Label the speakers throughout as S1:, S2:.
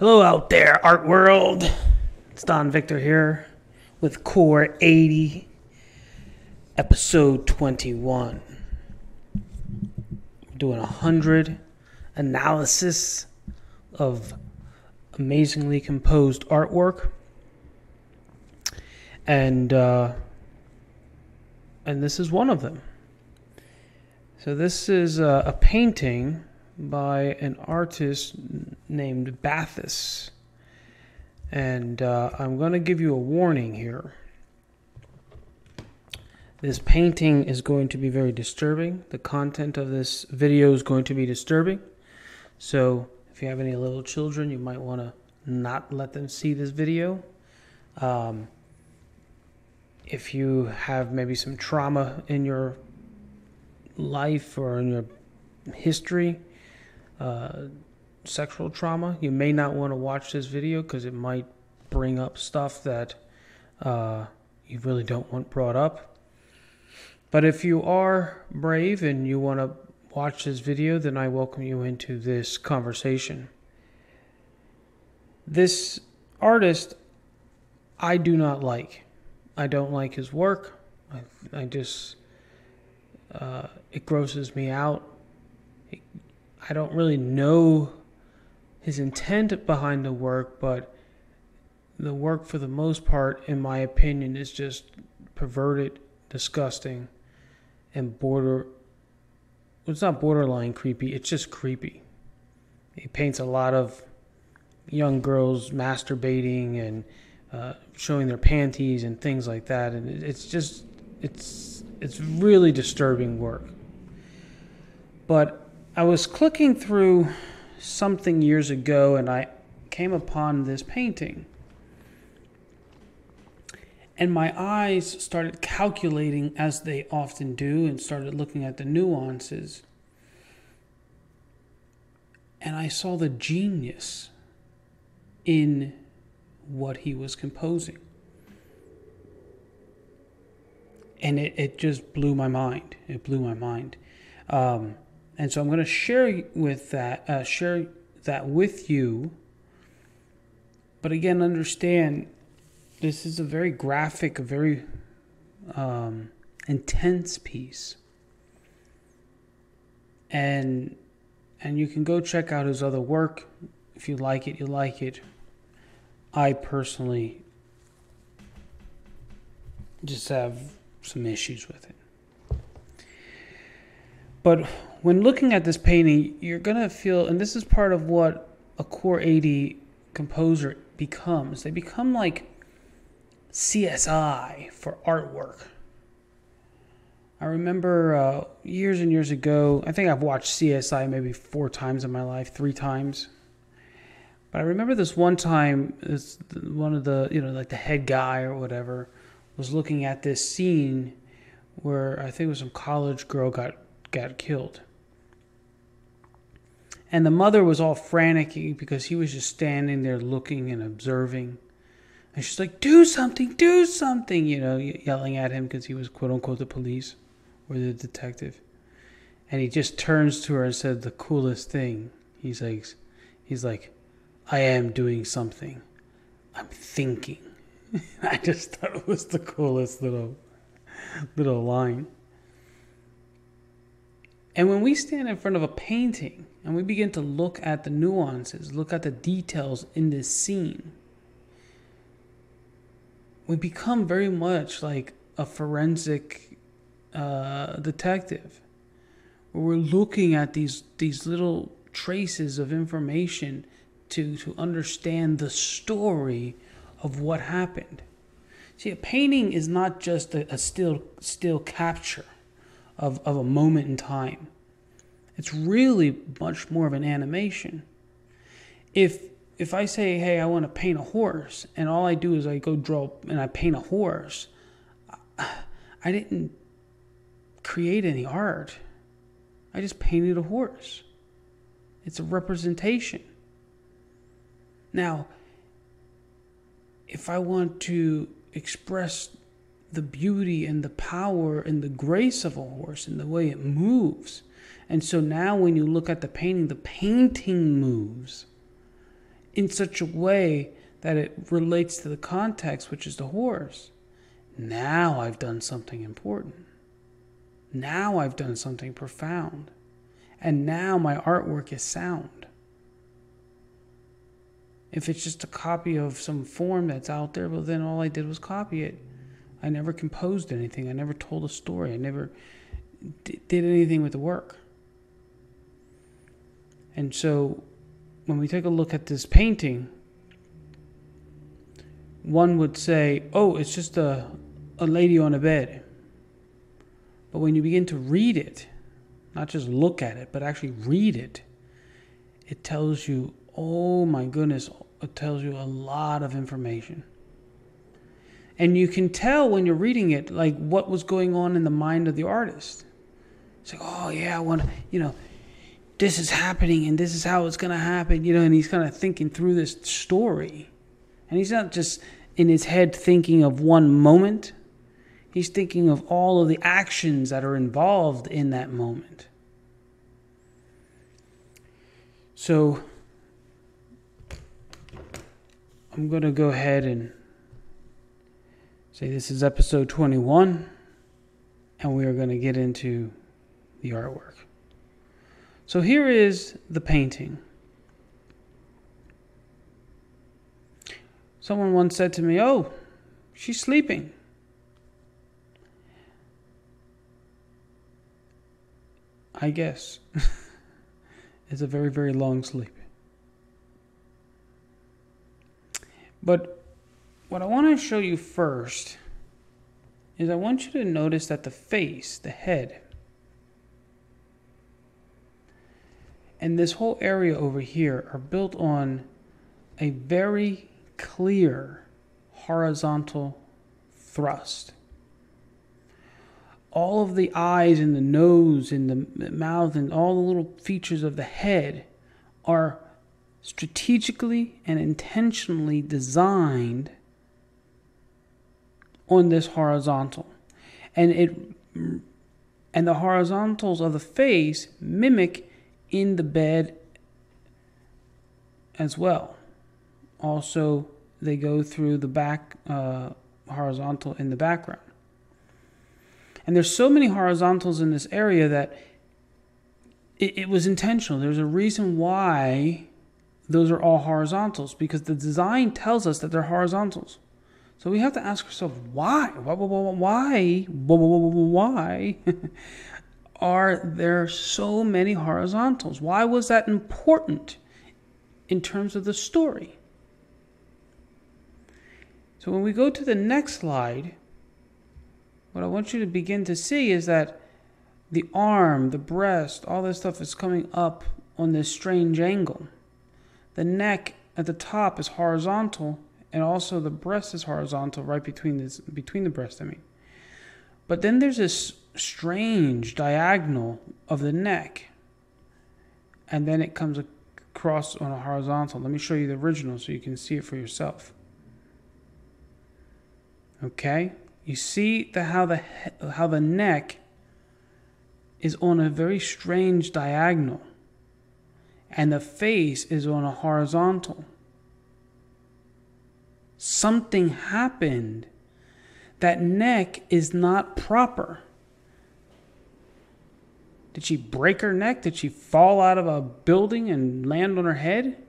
S1: Hello out there, art world. It's Don Victor here with Core 80, episode 21. We're doing a hundred analysis of amazingly composed artwork, and uh, and this is one of them. So this is a, a painting by an artist named Balthus. And uh, I'm going to give you a warning here. This painting is going to be very disturbing. The content of this video is going to be disturbing. So if you have any little children, you might want to not let them see this video. Um, if you have maybe some trauma in your life or in your history, uh, sexual trauma, you may not want to watch this video because it might bring up stuff that uh, you really don't want brought up. But if you are brave and you want to watch this video, then I welcome you into this conversation. This artist, I do not like. I don't like his work. I, I just, uh, it grosses me out. I don't really know his intent behind the work, but the work, for the most part, in my opinion, is just perverted, disgusting, and border. Well, it's not borderline creepy, it's just creepy. He paints a lot of young girls masturbating and uh, showing their panties and things like that, and it's just it's it's really disturbing work. But I was clicking through something years ago and I came upon this painting. And my eyes started calculating, as they often do, and started looking at the nuances. And I saw the genius in what he was composing. And it, it just blew my mind. It blew my mind. Um, and so I'm going to share with that, uh, share that with you. But again, understand this is a very graphic, a very um, intense piece. And and you can go check out his other work if you like it. You like it. I personally just have some issues with it. But when looking at this painting, you're going to feel, and this is part of what a Core 80 composer becomes. They become like CSI for artwork. I remember uh, years and years ago, I think I've watched CSI maybe four times in my life, three times. But I remember this one time, this, one of the, you know, like the head guy or whatever was looking at this scene where I think it was some college girl got got killed. And the mother was all frantic because he was just standing there looking and observing. And she's like, do something, do something, you know, yelling at him because he was quote unquote the police or the detective. And he just turns to her and said the coolest thing. He's like, he's like, I am doing something. I'm thinking. I just thought it was the coolest little, little line. And when we stand in front of a painting and we begin to look at the nuances, look at the details in this scene, we become very much like a forensic uh, detective, where we're looking at these these little traces of information to to understand the story of what happened. See, a painting is not just a, a still still capture of, of a moment in time. It's really much more of an animation. If if I say, hey, I want to paint a horse, and all I do is I go draw and I paint a horse, I didn't create any art. I just painted a horse. It's a representation. Now, if I want to express the beauty and the power and the grace of a horse and the way it moves. And so now when you look at the painting, the painting moves in such a way that it relates to the context, which is the horse. Now I've done something important. Now I've done something profound. And now my artwork is sound. If it's just a copy of some form that's out there, well, then all I did was copy it. I never composed anything. I never told a story. I never d- did anything with the work. And so when we take a look at this painting, one would say, oh, it's just a, a lady on a bed. But when you begin to read it, not just look at it, but actually read it, it tells you, oh my goodness, it tells you a lot of information. And you can tell when you're reading it, like what was going on in the mind of the artist. It's like, oh yeah, I want, you know, this is happening and this is how it's going to happen, you know, and he's kind of thinking through this story. And he's not just in his head thinking of one moment, he's thinking of all of the actions that are involved in that moment. So I'm going to go ahead and say this is episode 21, and we are going to get into the artwork. So here is the painting. Someone once said to me, Oh, she's sleeping. I guess. it's a very, very long sleep. But what I want to show you first is I want you to notice that the face, the head, and this whole area over here are built on a very clear horizontal thrust. All of the eyes and the nose and the mouth and all the little features of the head are strategically and intentionally designed on this horizontal. And it and the horizontals of the face mimic in the bed as well. Also, they go through the back uh, horizontal in the background. And there's so many horizontals in this area that it, it was intentional. There's a reason why those are all horizontals because the design tells us that they're horizontals. So we have to ask ourselves why? Why? Why? Why? are there so many horizontals? Why was that important in terms of the story? So when we go to the next slide, what I want you to begin to see is that the arm, the breast, all this stuff is coming up on this strange angle. The neck at the top is horizontal, and also the breast is horizontal right between this between the breast, I mean. But then there's this strange diagonal of the neck. And then it comes across on a horizontal. Let me show you the original so you can see it for yourself. Okay? You see the how the how the neck is on a very strange diagonal and the face is on a horizontal. Something happened. That neck is not proper. Did she break her neck? Did she fall out of a building and land on her head?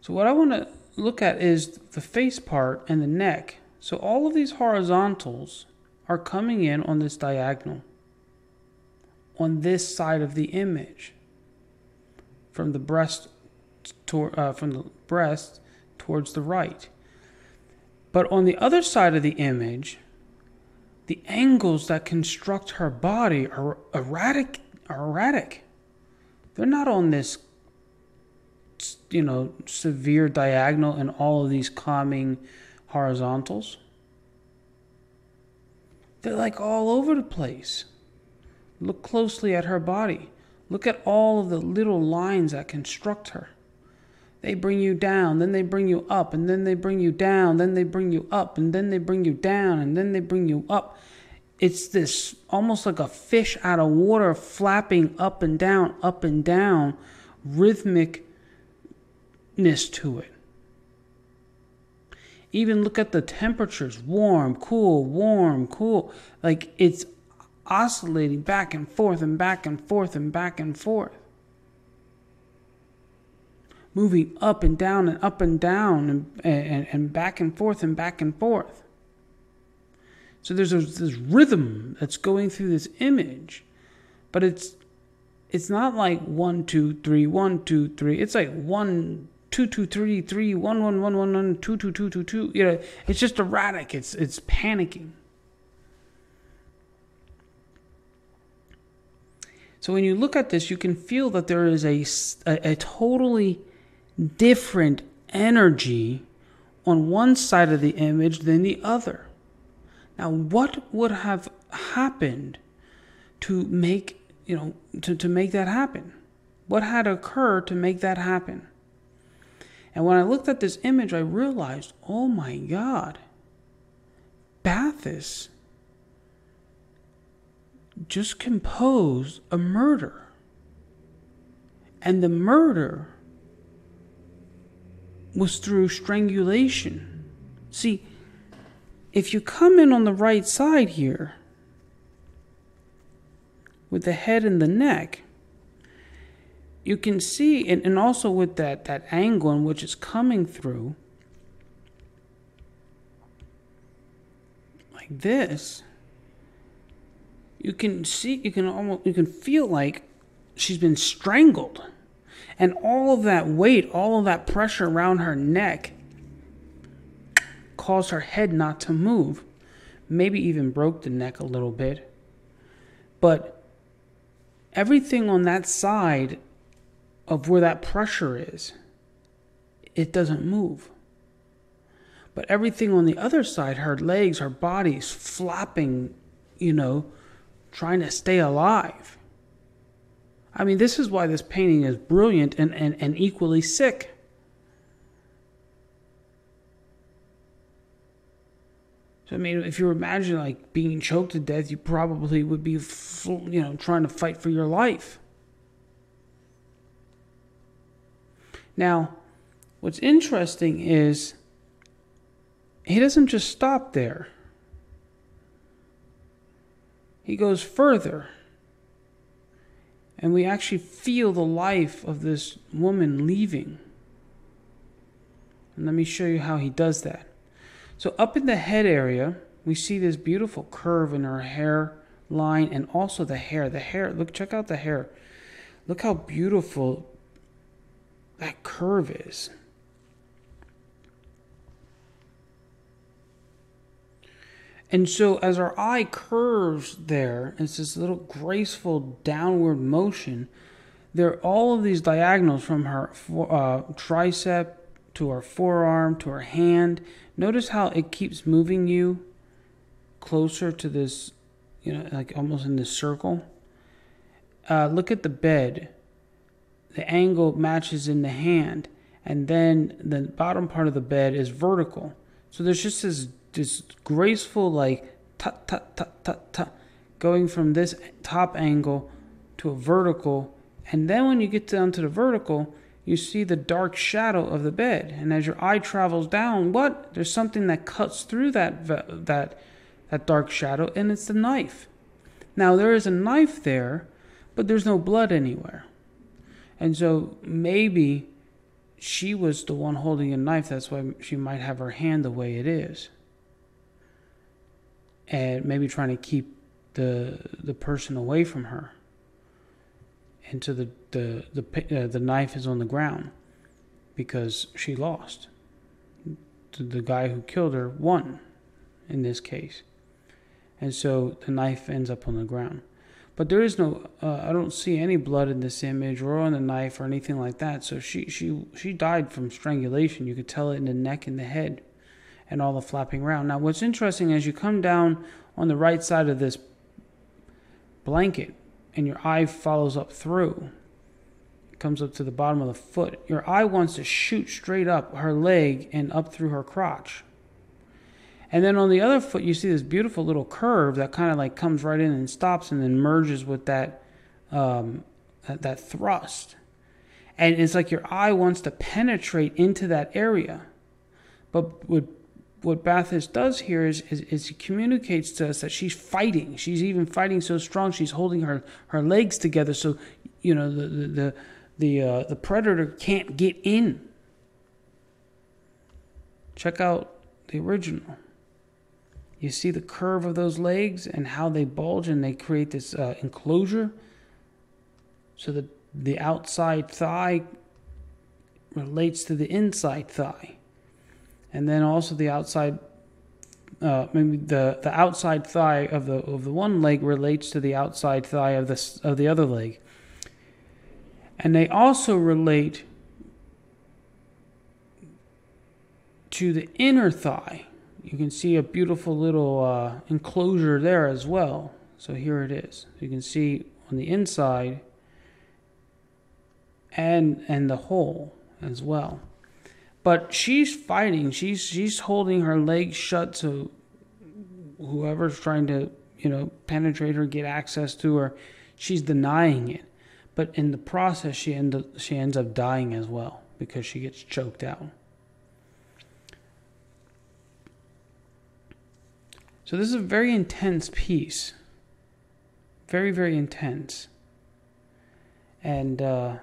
S1: So what I want to look at is the face part and the neck. So all of these horizontals are coming in on this diagonal, on this side of the image from the breast to, uh, from the breast towards the right. But on the other side of the image, the angles that construct her body are erratic. Are erratic. They're not on this, you know, severe diagonal and all of these calming horizontals. They're like all over the place. Look closely at her body. Look at all of the little lines that construct her. They bring you down, then they bring you up, and then they bring you down, then they bring you up, and then they bring you down, and then they bring you up. It's this almost like a fish out of water flapping up and down, up and down, rhythmicness to it. Even look at the temperatures warm, cool, warm, cool. Like it's oscillating back and forth and back and forth and back and forth. Moving up and down and up and down and, and, and back and forth and back and forth. So there's a, this rhythm that's going through this image, but it's it's not like one two three one two three. It's like one two two three three one one one one one two two two two two. You know, it's just erratic. It's it's panicking. So when you look at this, you can feel that there is a, a, a totally different energy on one side of the image than the other. Now, what would have happened to make you know to, to make that happen? What had occurred to make that happen? And when I looked at this image, I realized, oh my God, Balthus just composed a murder. And the murder was through strangulation. See, if you come in on the right side here, with the head and the neck, you can see, and, and also with that, that angle in which it's coming through, like this, you can see, you can almost, you can feel like she's been strangled. And all of that weight, all of that pressure around her neck caused her head not to move. Maybe even broke the neck a little bit. But everything on that side of where that pressure is, it doesn't move. But everything on the other side, her legs, her body's flapping, you know, trying to stay alive. I mean, this is why this painting is brilliant and, and, and equally sick. So, I mean, if you imagine like being choked to death, you probably would be, you know, trying to fight for your life. Now, what's interesting is he doesn't just stop there, he goes further. And we actually feel the life of this woman leaving. And let me show you how he does that. So, up in the head area, we see this beautiful curve in her hair line and also the hair. The hair, look, check out the hair. Look how beautiful that curve is. And so, as our eye curves there, it's this little graceful downward motion. There are all of these diagonals from her uh, tricep to her forearm to her hand. Notice how it keeps moving you closer to this, you know, like almost in this circle. Uh, look at the bed the angle matches in the hand, and then the bottom part of the bed is vertical. So there's just this this graceful like tut tut tut tut tut going from this top angle to a vertical, and then when you get down to the vertical, you see the dark shadow of the bed, and as your eye travels down, what? There's something that cuts through that that that dark shadow, and it's the knife. Now there is a knife there, but there's no blood anywhere. And so maybe she was the one holding a knife. That's why she might have her hand the way it is. And maybe trying to keep the the person away from her. And so the the the uh, the knife is on the ground because she lost. The guy who killed her won in this case. And so the knife ends up on the ground. But there is no, uh, I don't see any blood in this image or on the knife or anything like that. So she, she, she died from strangulation. You could tell it in the neck and the head and all the flapping around. Now, what's interesting as you come down on the right side of this blanket and your eye follows up through, comes up to the bottom of the foot. Your eye wants to shoot straight up her leg and up through her crotch. And then on the other foot, you see this beautiful little curve that kind of like comes right in and stops and then merges with that, um, that, thrust. And it's like your eye wants to penetrate into that area. But what, what Balthus does here is, is, is he communicates to us that she's fighting. She's even fighting so strong, she's holding her, her legs together so, you know, the, the, the, the, uh, the predator can't get in. Check out the original. You see the curve of those legs and how they bulge and they create this uh, enclosure. So that the outside thigh relates to the inside thigh. And then also the outside uh, maybe the, the outside thigh of the of the one leg relates to the outside thigh of the of the other leg, and they also relate to the inner thigh you can see a beautiful little uh, enclosure there as well. So here it is. You can see on the inside and and the hole as well. But she's fighting. She's she's holding her legs shut so whoever's trying to, you know, penetrate her, get access to her, she's denying it. But in the process she end up, she ends up dying as well because she gets choked out. So this is a very intense piece. Very, very intense. And, uh,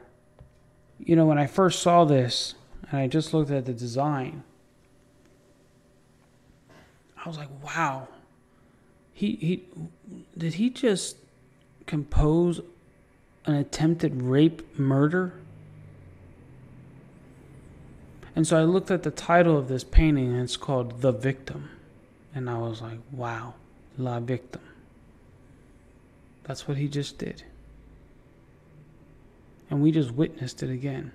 S1: you know, when I first saw this and I just looked at the design, I was like, wow. He, he, did he just compose an attempted rape murder? And so I looked at the title of this painting and it's called The Victim. And I was like, wow, La Victim. That's what he just did. And we just witnessed it again.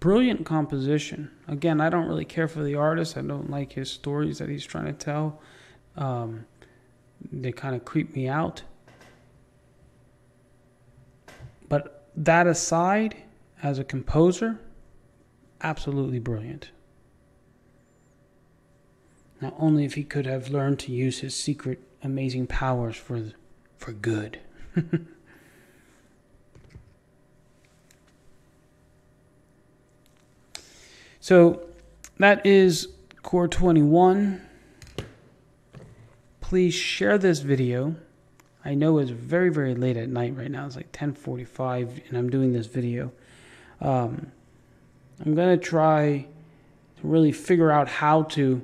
S1: Brilliant composition. Again, I don't really care for the artist. I don't like his stories that he's trying to tell. Um, they kind of creep me out. But that aside, as a composer, absolutely brilliant. Now, only if he could have learned to use his secret amazing powers for, for good. so, that is Core 21. Please share this video. I know it's very, very late at night right now. It's like 10:45, and I'm doing this video. Um, I'm gonna try to really figure out how to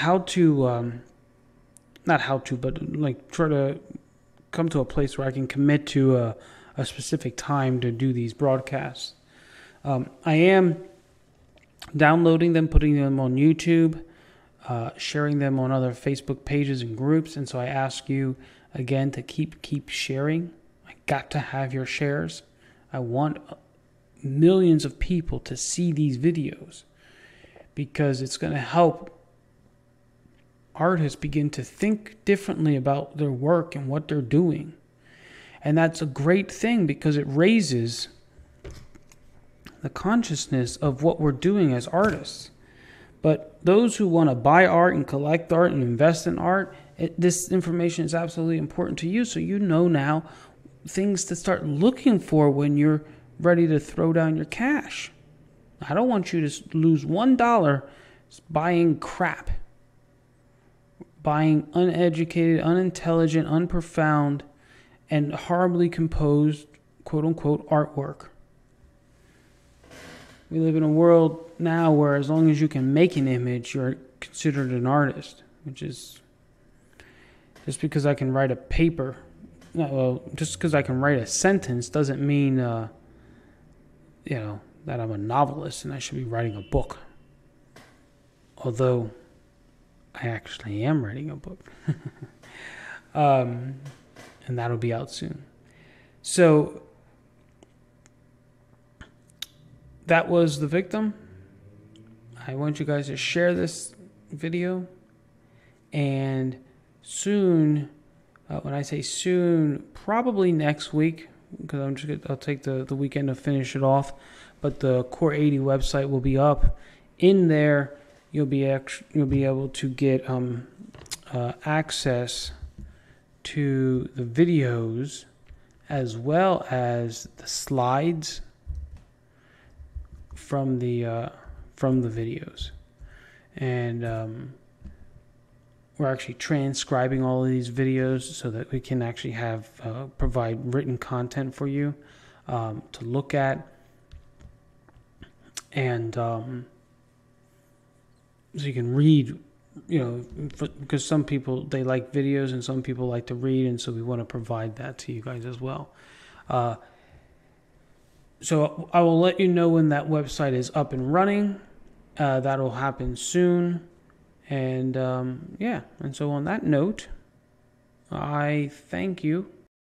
S1: how to um, not how to but like try to come to a place where i can commit to a, a specific time to do these broadcasts. Um, i am downloading them putting them on youtube uh, sharing them on other facebook pages and groups and so i ask you again to keep keep sharing. I got to have your shares. I want millions of people to see these videos because it's going to help artists begin to think differently about their work and what they're doing. And that's a great thing because it raises the consciousness of what we're doing as artists. But those who want to buy art and collect art and invest in art, it, this information is absolutely important to you. So you know now things to start looking for when you're ready to throw down your cash. I don't want you to lose one dollar buying crap buying uneducated, unintelligent, unprofound, and horribly composed quote unquote artwork. We live in a world now where as long as you can make an image, you're considered an artist, which is just because I can write a paper, well, just because I can write a sentence doesn't mean, uh, you know, that I'm a novelist and I should be writing a book. Although I actually am writing a book. um, and that'll be out soon. So that was the victim. I want you guys to share this video and soon, uh, when I say soon, probably next week, because I'm just gonna, I'll take the, the weekend to finish it off. But the Core 80 website will be up. In there, you'll be act- you'll be able to get um, uh, access to the videos as well as the slides from the uh, from the videos, and um, we're actually transcribing all of these videos so that we can actually have uh, provide written content for you um, to look at, and um, so you can read. You know, for, because some people they like videos and some people like to read, and so we want to provide that to you guys as well. Uh, so I will let you know when that website is up and running. Uh, that'll happen soon. And um, yeah, and so on that note, I thank you